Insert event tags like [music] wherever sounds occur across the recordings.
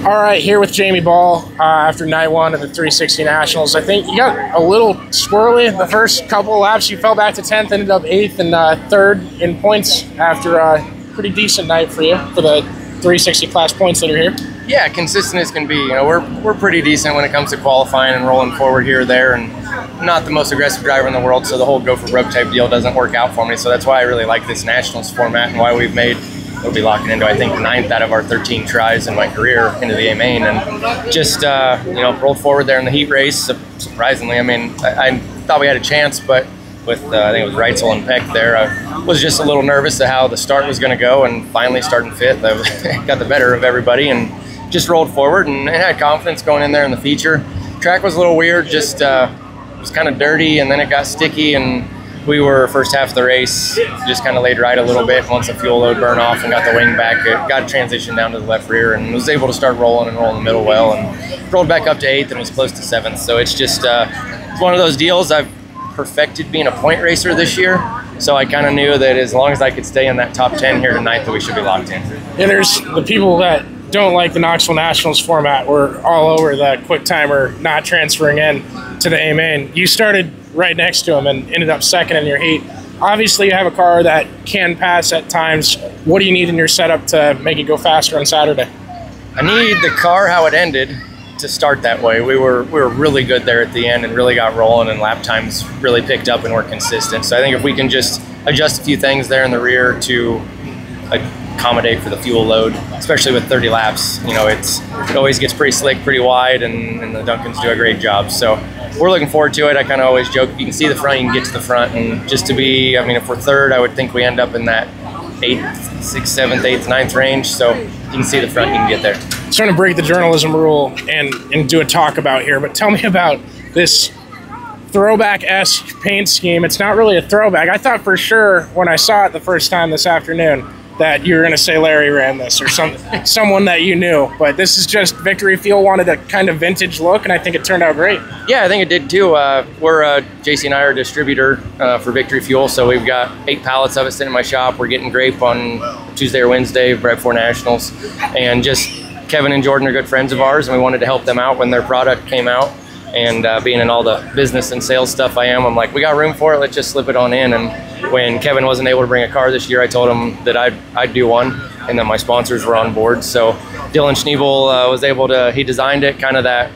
All right, here with Jamie Ball uh, after night one of the 360 Nationals. I think you got a little squirrely the first couple laps. You fell back to 10th, ended up eighth and uh, third in points after a pretty decent night for you for the 360 class points that are here. Yeah, consistent as can be. You know, we're we're pretty decent when it comes to qualifying and rolling forward here or there, and not the most aggressive driver in the world. So the whole go for broke type deal doesn't work out for me. So that's why I really like this Nationals format and why we've made we'll be locking into I think ninth out of our 13 tries in my career into the A main, and just uh, you know rolled forward there in the heat race. Surprisingly, I mean I, I thought we had a chance, but with uh, I think it was Reitzel and Peck there, I was just a little nervous to how the start was going to go, and finally starting fifth, I [laughs] got the better of everybody and just rolled forward and, and had confidence going in there in the feature. Track was a little weird, just uh, was kind of dirty, and then it got sticky and we were first half of the race just kind of laid right a little bit once the fuel load burned off and got the wing back it got a transition down to the left rear and was able to start rolling and roll in the middle well and rolled back up to eighth and was close to seventh so it's just uh, it's one of those deals i've perfected being a point racer this year so i kind of knew that as long as i could stay in that top 10 here tonight that we should be locked in and there's the people that don't like the Knoxville Nationals format. We're all over the quick timer not transferring in to the A main. You started right next to him and ended up second in your heat. Obviously, you have a car that can pass at times. What do you need in your setup to make it go faster on Saturday? I need the car how it ended to start that way. We were we were really good there at the end and really got rolling and lap times really picked up and were consistent. So I think if we can just adjust a few things there in the rear to accommodate for the fuel load, especially with 30 laps, you know, it's it always gets pretty slick, pretty wide, and, and the Duncans do a great job. So we're looking forward to it. I kind of always joke, you can see the front, you can get to the front, and just to be, I mean, if we're third, I would think we end up in that eighth, sixth, seventh, eighth, ninth range. So you can see the front, you can get there. I'm trying to break the journalism rule and and do a talk about here, but tell me about this throwback esque paint scheme. It's not really a throwback. I thought for sure when I saw it the first time this afternoon that you were going to say Larry ran this or some someone that you knew. But this is just Victory Fuel wanted a kind of vintage look, and I think it turned out great. Yeah, I think it did too. Uh, we're uh, JC and I are a distributor uh, for Victory Fuel, so we've got eight pallets of it sitting in my shop. We're getting grape on Tuesday or Wednesday, right before nationals, and just Kevin and Jordan are good friends of ours, and we wanted to help them out when their product came out. And uh, being in all the business and sales stuff I am, I'm like, we got room for it. Let's just slip it on in. And when Kevin wasn't able to bring a car this year, I told him that I'd, I'd do one, and that my sponsors were on board. So Dylan Schneebel uh, was able to, he designed it kind of that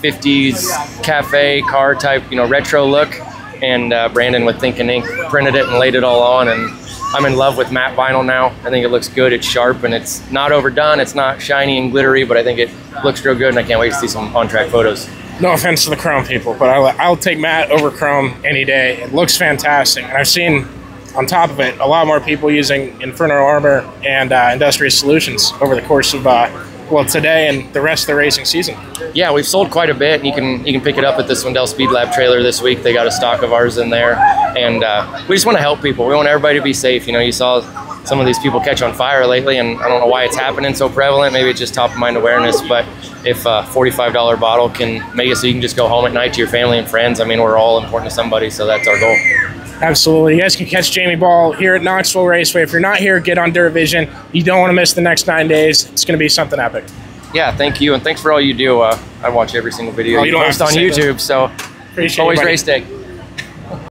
50s cafe car type, you know, retro look. And uh, Brandon with Think and Ink printed it and laid it all on. And I'm in love with matte vinyl now. I think it looks good. It's sharp and it's not overdone. It's not shiny and glittery, but I think it looks real good. And I can't wait to see some on-track photos no offense to the chrome people, but I'll, I'll take matte over chrome any day. It looks fantastic. And I've seen, on top of it, a lot more people using Inferno Armor and uh, Industrious Solutions over the course of, uh, well, today and the rest of the racing season. Yeah, we've sold quite a bit. You can you can pick it up at the Swindell Speed Lab trailer this week. They got a stock of ours in there, and uh, we just want to help people. We want everybody to be safe. You know, you saw some of these people catch on fire lately, and I don't know why it's happening so prevalent. Maybe it's just top of mind awareness, but if a $45 bottle can make it so you can just go home at night to your family and friends, I mean, we're all important to somebody, so that's our goal. Absolutely. You guys can catch Jamie Ball here at Knoxville Raceway. If you're not here, get on Dirt Vision. You don't want to miss the next nine days. It's going to be something epic. Yeah, thank you, and thanks for all you do. Uh, I watch every single video oh, you, you post on YouTube, that. so Appreciate always you, race day.